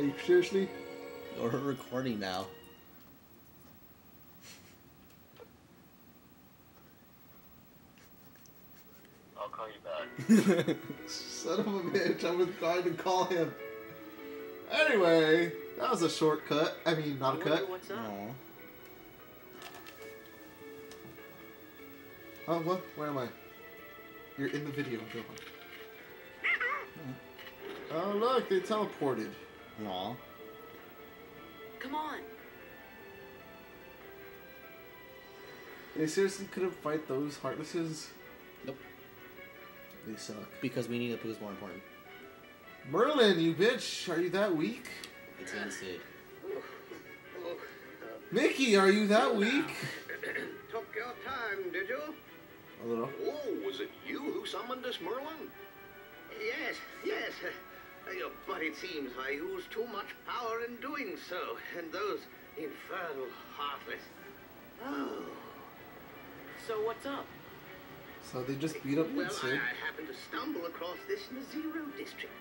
Are you seriously? We're recording now. I'll call you back. Son of a bitch, I was going to call him. Anyway, that was a shortcut. I mean, not a Wonder cut. What's up? Aw. Oh, what? Where am I? You're in the video, Johan. Oh, look, they teleported. Aw. Come on. They seriously couldn't fight those heartlesses? Nope. They suck. Because we need the poo's more important. Merlin, you bitch! Are you that weak? It's insane. Mickey, are you that weak? Took your time, did you? A little. Oh, was it you who summoned us, Merlin? Yes, yes. But it seems I used too much power in doing so, and those infernal heartless. Oh. So what's up? So they just beat up Well, I, Sid. I happened to stumble across this in the Zero District.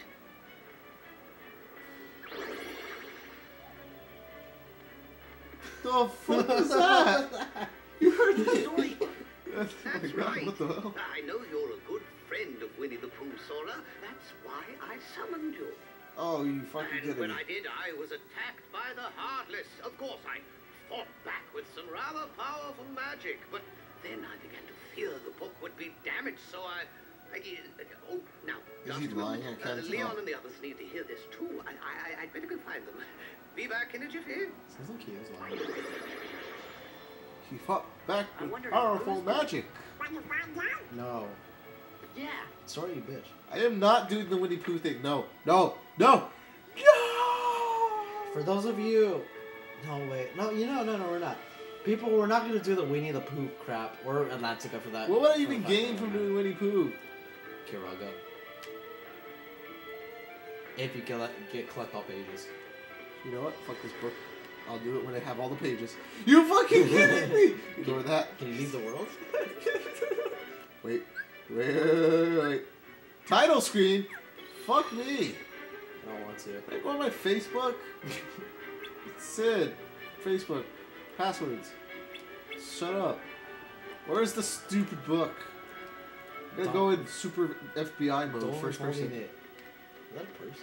The fuck is that? You heard that? Storybook. That's, my That's God, right. What the hell? I know you're a good friend of Winnie the Pooh, Sora. That's why I summoned you. Oh, you fucking And kidding when. I did, I was attacked by the Heartless. Of course, I fought back with some rather powerful magic, but then I began to fear the book would be damaged, so I. I oh, now, Is he lying? I can't uh. Leon and the others need to hear this too. I, I, I'd better go find them. Be back in a jiffy. Sounds like he is lying. He fought back I with powerful magic. No. Yeah. Sorry, you bitch. I am not doing the Winnie Pooh thing. No, no, no, no! For those of you, no wait, no, you know, no, no, we're not. People, we're not gonna do the Winnie the Pooh crap or Atlantica for that. What would I even gain from doing Winnie Pooh? Kiraga? If you get get collect all pages. You know what? Fuck this book. I'll do it when I have all the pages. You fucking kidding me? Ignore that. Can you leave the world? Wait, wait, wait. Title screen? Fuck me. I don't want to. Can I go on my Facebook? Sid. Facebook. Passwords. Shut up. Where's the stupid book? I'm gonna go in super FBI mode, Don't first person. it. Is that a purse?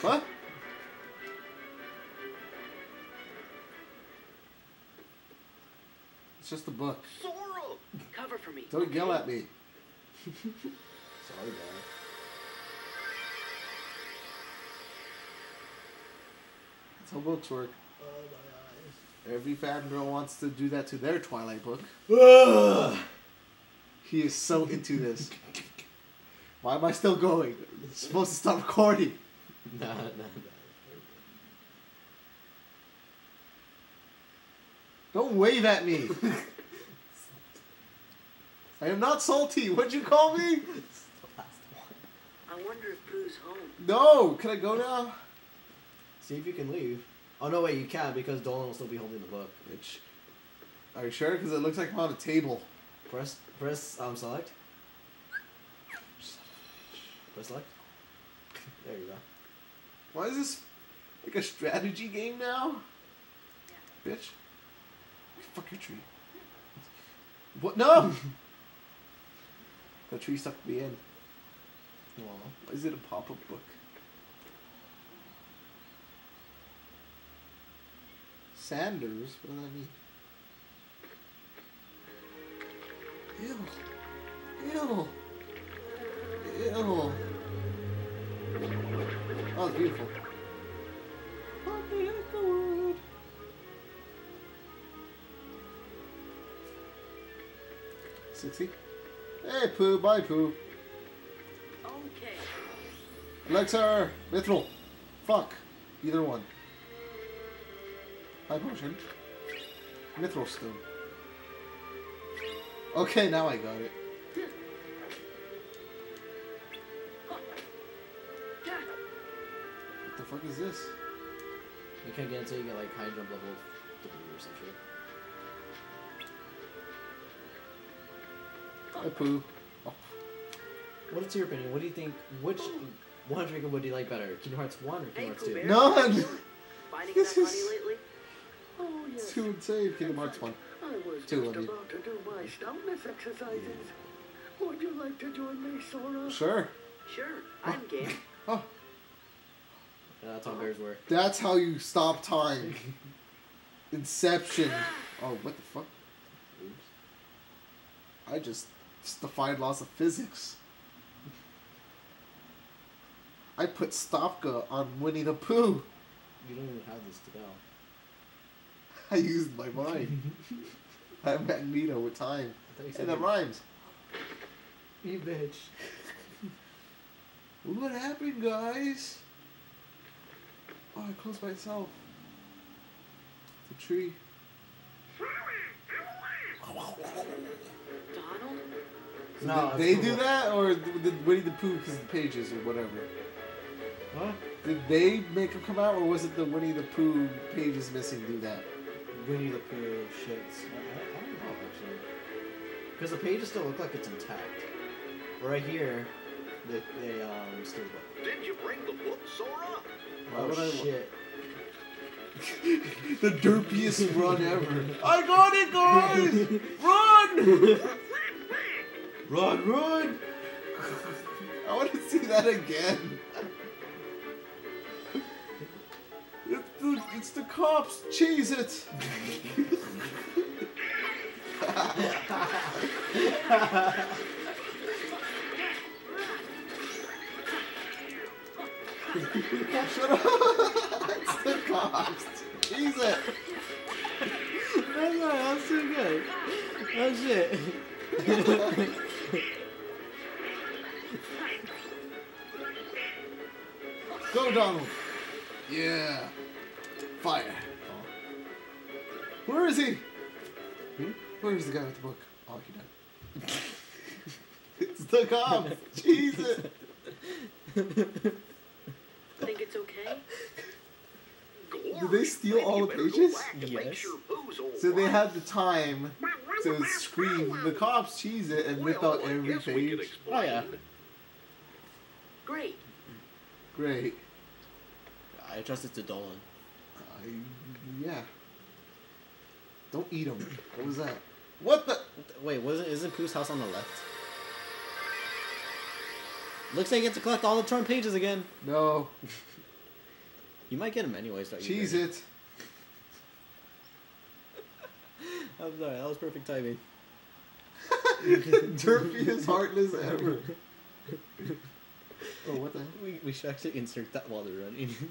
What? It's just a book. Sora! Cover for me. Don't yell at me. Sorry, guy. That's how books work. Oh, Every fangirl wants to do that to their Twilight book. Ugh. He is so into this. Why am I still going? It's supposed to stop recording. Nah, nah, nah. Don't wave at me. I am not salty. What'd you call me? It's the last one. I wonder if Pooh's home. No. Can I go now? See if you can leave. Oh no, wait, you can't because Dolan will still be holding the book. Bitch. Are you sure? Because it looks like I'm on a table. Press, press, um, select. Press select. There you go. Why is this like a strategy game now? Bitch. Fuck your tree. What? No! the tree sucked me in. Aw. Why is it a pop up book? Sanders? What does that mean? Ew. Ew. Ew. Oh, it's beautiful. Sixty. Hey, Pooh. Bye, Pooh. Okay. Alexa, Mithril. Fuck. Either one. High potion. Mithril stone. Okay, now I got it. What the fuck is this? You can't get until you get like high jump level three or some shit. Oh, Hi, Pooh. What's your opinion? What do you think? Which one drinking would you like better? Kingdom Hearts 1 or Hey, Kingdom Hearts 2? Bear. None! Finding This that is- lately? Oh, It's too insane. Kingdom Hearts 1. I was Two, just about to do my stoutness exercises. Would you like to join me, Sora? Sure. Sure, oh. I'm game. Oh, Yeah, that's how bears work. that's how you stop time. Inception. Oh, what the fuck? Oops. I just defied laws of physics. I put Stopka on Winnie the Pooh. You don't even have this to go. I used my mind. I'm Magneto with time. I you said And that you- rhymes. You bitch. What happened, guys? Oh, I closed myself. The tree. Donald? So No, did they it's do that, or did Winnie the Pooh because the pages or whatever? What? Did they make him come out, or was it the Winnie the Pooh pages missing do that? Winnie the Pooh shits. I, I, I don't know, actually. Because the pages still look like it's intact. Right here, they, they um, still look. Did you bring the book, Sora? Why Oh, shit. the derpiest run ever. I got it, guys! Run! Run, run! I want to see that again. It's the, it's the cops. Cheese it. Shut up. it's the cops. Cheese it. That's right, that was too good. That's shit. Go, Donald. Yeah. Fire. Where is he? Hmm? Where is the guy with the book? Oh, he died. it's the cops. Jesus. it. Think it's okay? Did they steal all the pages? back and make Yes. sure Pooh's So they had the time to scream, the cops cheese it, and whip Well, out every guess page. Oh, yeah. Great. Great. I trust it to Dolan. I, yeah. Don't eat him. What was that? What the? Wait, wasn't isn't Pooh's house on the left? Looks like you get to collect all the torn pages again. No. You might get them anyways. Don't you? Cheese Granny? it. I'm sorry, that was perfect timing. Derpy heartless ever. Oh, what the? We, we should actually insert that while they're running.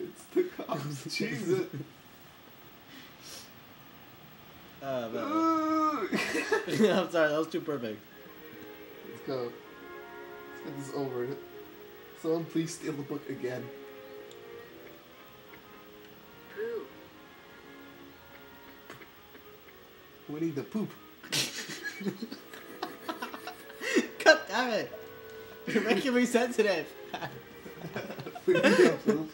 It's the cops. It. uh, but. I'm sorry, that was too perfect. Let's go. Let's get this over. Someone please steal the book again. Winnie the Poop. God damn it! You're making me sensitive. Winnie the Poop.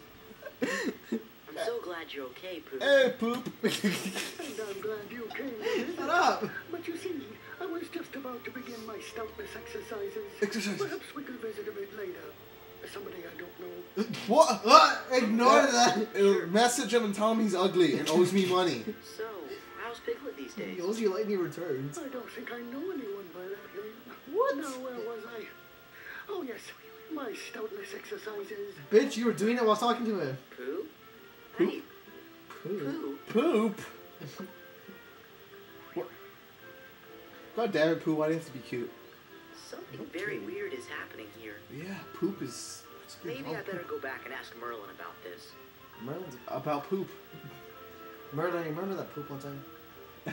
I'm so glad you're okay, Pooh. Hey, Poop. And I'm glad you came to visit. Shut up! But you see, I was just about to begin my stoutness exercises. Exercises. Perhaps we could visit a bit later. Somebody I don't know. What? What? Ignore that! Message him and tell him he's ugly and owes me money. So, how's Piglet these days? He owes you lightning returns. I don't think I know anyone by that name. What? Now, where was I? Oh, yes, my stoutness exercises. Bitch, you were doing it while talking to him. Pooh? Hey, Pooh. Pooh. Poop. What? God damn it, Pooh. Why do you have to be cute? Something very weird is happening here. Yeah, Poop is. Maybe I on? better go back and ask Merlin about this. Merlin's. About Poop. Merlin, you remember that poop one time?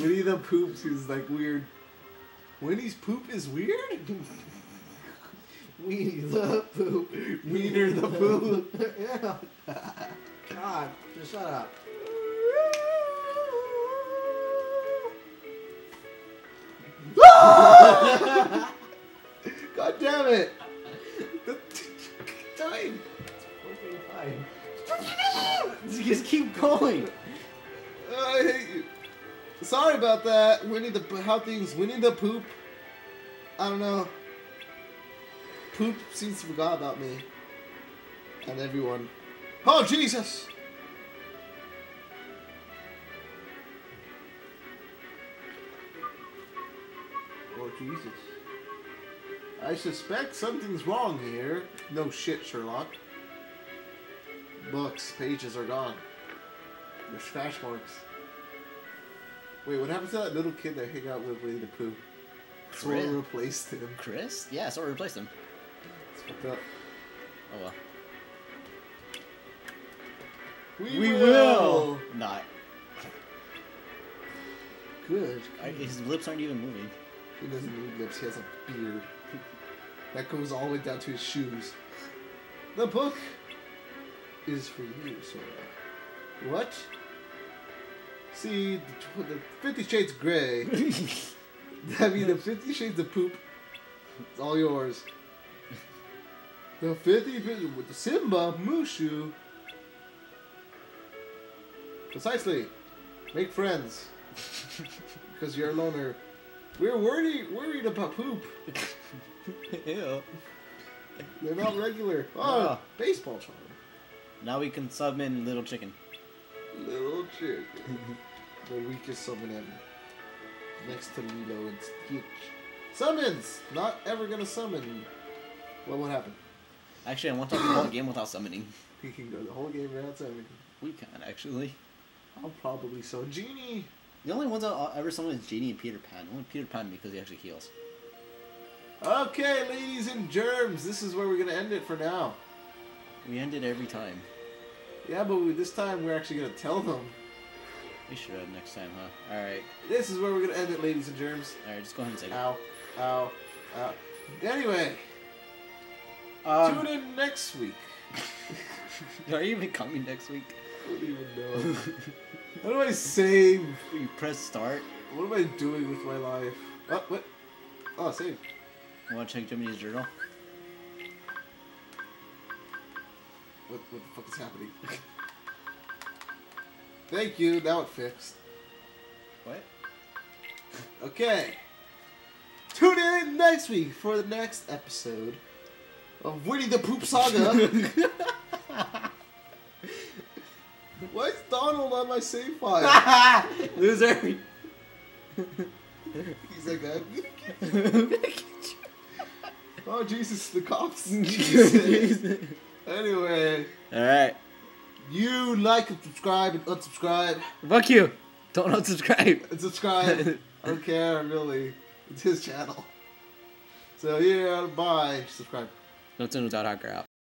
Winnie the Poops is like weird. Winnie's poop is weird? Weenie the poop. Wiener the Poop. yeah. God, just shut up. God damn it! Time. Just keep going. I hate you. Sorry about that. Winnie the how things. Winnie the Poop I don't know. Poop seems to forgot about me. And everyone. Oh, Jesus! Oh, Jesus. I suspect something's wrong here. No shit, Sherlock. Books, pages are gone. There's scratch marks. Wait, what happened to that little kid that hung out with Winnie the Pooh? Sora replaced him. Chris? Yeah, so replaced him. It's fucked up. Oh well. We, will. Not. Good. I, his lips aren't even moving. He doesn't need lips. He has a beard that goes all the way down to his shoes. The book is for you, Sora. What? See, the, the Fifty Shades Grey. I mean, the Fifty Shades of Poop. It's all yours. The 50 with the Simba Mushu. Precisely. Make friends. Because you're a loner. We're worried worried about poop. Ew. They're not regular. Oh, Ah. baseball charm. Now we can summon Little Chicken. Little chicken. the weakest summon ever. Next to Lilo and Stitch. Summons! Not ever gonna summon. What would happen? Actually, I want to talk the whole game without summoning. He can go the whole game without summoning. We can actually. I'll probably so Genie. The only ones I'll ever summon is Genie and Peter Pan. Only Peter Pan because he actually heals. Okay, ladies and germs, this is where we're gonna end it for now. We end it every time. Yeah, but we, this time we're actually gonna tell them. We should next time, huh? Alright. This is where we're gonna end it, ladies and germs. Alright, just go ahead and say it. Ow, ow, ow. Anyway, Um, tune in next week. are you even coming next week? I don't even know. How do I save? You press start. What am I doing with my life? Oh, what? Oh, save. You want to check Jiminy's journal? What, what the fuck is happening? Thank you, now it fixed. What? Okay. Tune in next week for the next episode of Winnie the Poop Saga. Why is Donald on my save file? Loser! He's like that. oh Jesus, the cops. Anyway, Alright. you like and subscribe and unsubscribe Fuck you! Don't unsubscribe! and subscribe. I don't care really. It's his channel. So yeah, bye. Subscribe. Neptune the Dothacker out.